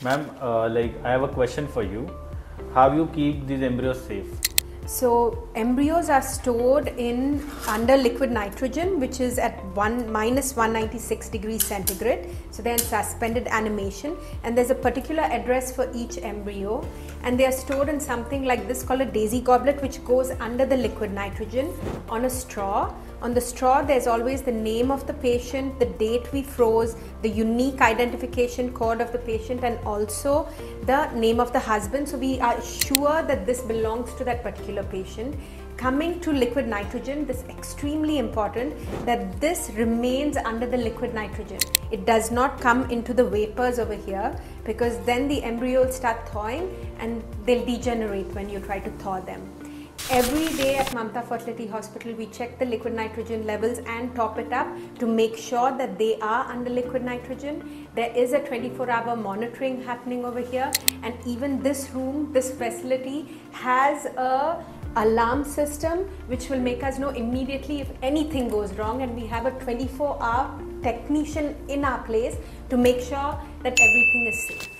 Ma'am, uh, like I have a question for you. How you keep these embryos safe? So embryos are stored in under liquid nitrogen, which is at one minus 196 degrees centigrade. So they're in suspended animation, and there's a particular address for each embryo, and they are stored in something like this called a daisy goblet, which goes under the liquid nitrogen on a straw. On the straw, there's always the name of the patient, the date we froze, the unique identification code of the patient, and also the name of the husband. So we are sure that this belongs to that particular patient. Coming to liquid nitrogen, this is extremely important that this remains under the liquid nitrogen. It does not come into the vapors over here because then the embryos start thawing and they'll degenerate when you try to thaw them. Every day at Mamata Fertility Hospital, we check the liquid nitrogen levels and top it up to make sure that they are under liquid nitrogen. There is a 24 hour monitoring happening over here, and even this room, this facility has a alarm system which will make us know immediately if anything goes wrong and we have a 24 hour technician in our place to make sure that everything is safe.